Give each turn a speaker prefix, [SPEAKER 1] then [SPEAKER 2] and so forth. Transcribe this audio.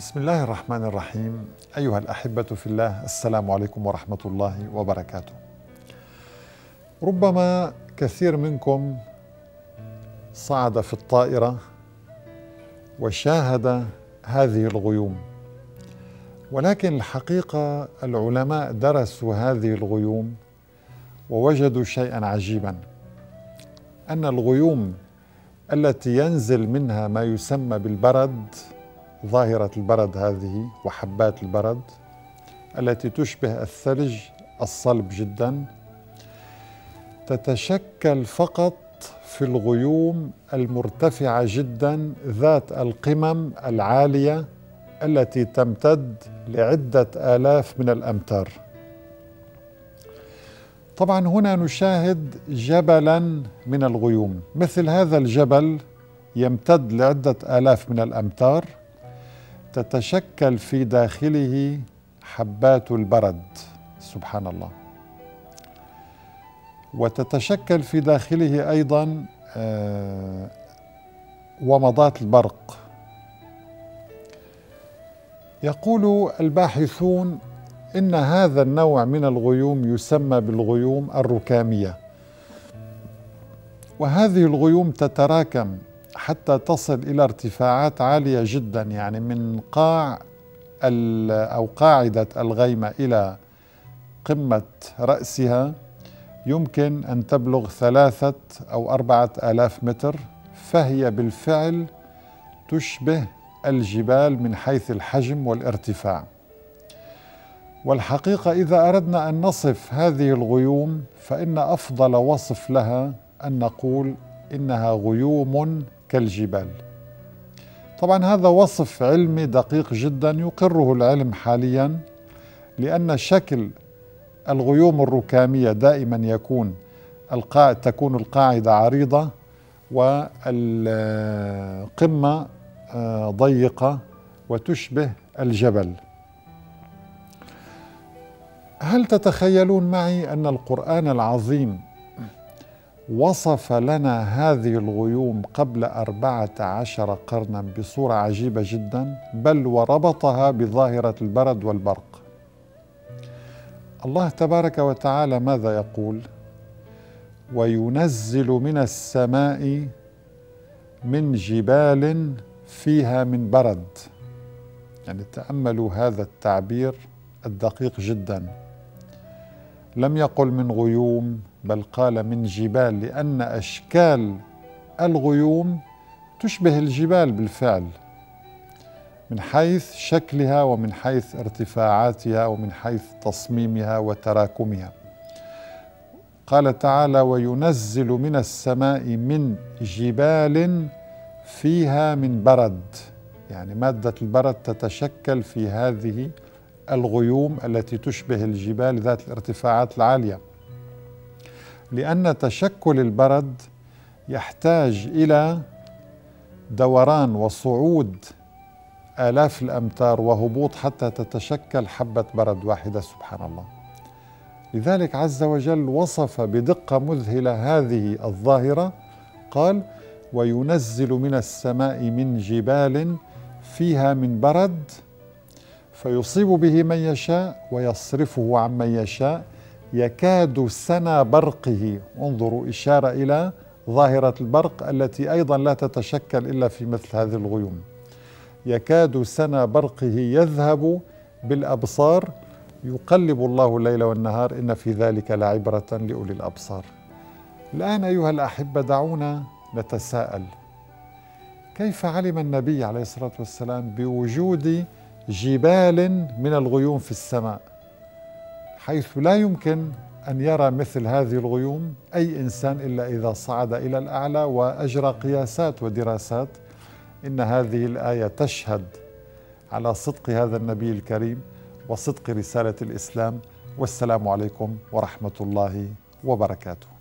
[SPEAKER 1] بسم الله الرحمن الرحيم. أيها الأحبة في الله السلام عليكم ورحمة الله وبركاته. ربما كثير منكم صعد في الطائرة وشاهد هذه الغيوم ولكن الحقيقة العلماء درسوا هذه الغيوم ووجدوا شيئا عجيبا أن الغيوم التي ينزل منها ما يسمى بالبرد ظاهرة البرد هذه وحبات البرد التي تشبه الثلج الصلب جدا تتشكل فقط في الغيوم المرتفعة جدا ذات القمم العالية التي تمتد لعدة آلاف من الأمتار. طبعا هنا نشاهد جبلا من الغيوم. مثل هذا الجبل يمتد لعدة آلاف من الأمتار. تتشكل في داخله حبات البرد سبحان الله. وتتشكل في داخله أيضا آه، ومضات البرق. يقول الباحثون إن هذا النوع من الغيوم يسمى بالغيوم الركامية. وهذه الغيوم تتراكم حتى تصل إلى ارتفاعات عالية جدا يعني من قاع أو قاعدة الغيمة إلى قمة رأسها يمكن أن تبلغ ثلاثة أو أربعة آلاف متر. فهي بالفعل تشبه الجبال من حيث الحجم والارتفاع. والحقيقة إذا أردنا أن نصف هذه الغيوم فإن أفضل وصف لها أن نقول إنها غيوم كالجبال. طبعا هذا وصف علمي دقيق جدا يقره العلم حاليا لأن شكل الغيوم الركامية دائما يكون القاع تكون القاعدة عريضة والقمة آه، ضيقة وتشبه الجبل. هل تتخيلون معي أن القرآن العظيم وصف لنا هذه الغيوم قبل أربعة عشر قرنا بصورة عجيبة جدا بل وربطها بظاهرة البرد والبرق. الله تبارك وتعالى ماذا يقول؟ وينزل من السماء من جبال فيها من برد. يعني تأملوا هذا التعبير الدقيق جدا. لم يقل من غيوم بل قال من جبال لأن أشكال الغيوم تشبه الجبال بالفعل من حيث شكلها ومن حيث ارتفاعاتها ومن حيث تصميمها وتراكمها. قال تعالى وينزل من السماء من جبال فيها من برد. يعني مادة البرد تتشكل في هذه الغيوم التي تشبه الجبال ذات الارتفاعات العالية. لأن تشكل البرد يحتاج إلى دوران وصعود آلاف الأمتار وهبوط حتى تتشكل حبة برد واحدة سبحان الله. لذلك عز وجل وصف بدقة مذهلة هذه الظاهرة قال وينزل من السماء من جبال فيها من برد فيصيب به من يشاء ويصرفه عن من يشاء. يكاد سنا برقه. انظروا إشارة إلى ظاهرة البرق التي أيضا لا تتشكل إلا في مثل هذه الغيوم. يكاد سنا برقه يذهب بالأبصار. يقلب الله الليل والنهار. إن في ذلك لعبرة لأولي الأبصار. الآن أيها الأحبة دعونا نتساءل. كيف علم النبي عليه الصلاة والسلام بوجود جبال من الغيوم في السماء حيث لا يمكن أن يرى مثل هذه الغيوم أي إنسان إلا إذا صعد إلى الأعلى وأجرى قياسات ودراسات. إن هذه الآية تشهد على صدق هذا النبي الكريم وصدق رسالة الإسلام. والسلام عليكم ورحمة الله وبركاته.